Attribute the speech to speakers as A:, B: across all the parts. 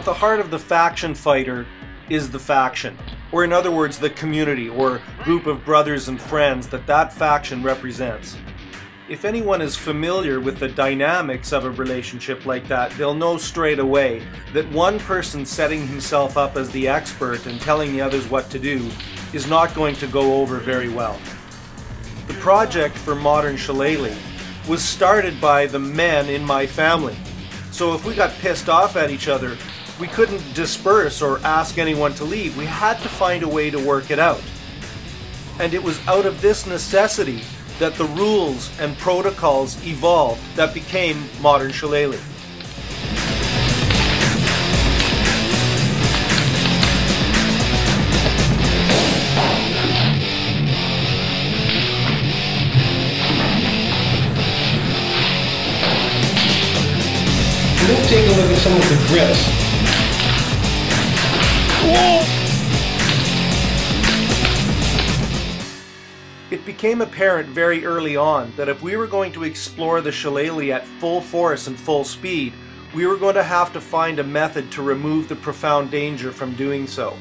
A: heart of the faction fighter is the faction, or in other words, the community or group of brothers and friends that that faction represents. If anyone is familiar with the dynamics of a relationship like that, they'll know straight away that one person setting himself up as the expert and telling the others what to do is not going to go over very well. The project for Modern Shillelagh was started by the men in my family. So if we got pissed off at each other, we couldn't disperse or ask anyone to leave. We had to find a way to work it out. And it was out of this necessity that the rules and protocols evolved that became modern shillelagh.
B: Let's take a look at some of the grips.
A: It became apparent very early on that if we were going to explore the shillelagh at full force and full speed, we were going to have to find a method to remove the profound danger from doing so.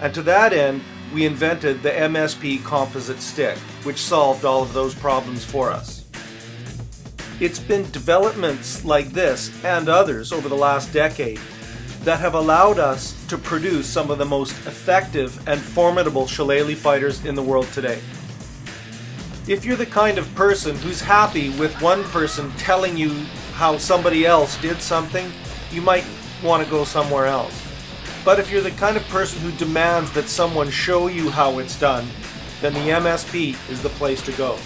A: And to that end, we invented the MSP composite stick, which solved all of those problems for us. It's been developments like this and others over the last decade that have allowed us to produce some of the most effective and formidable shillelagh fighters in the world today. If you're the kind of person who's happy with one person telling you how somebody else did something, you might want to go somewhere else. But if you're the kind of person who demands that someone show you how it's done, then the MSP is the place to go.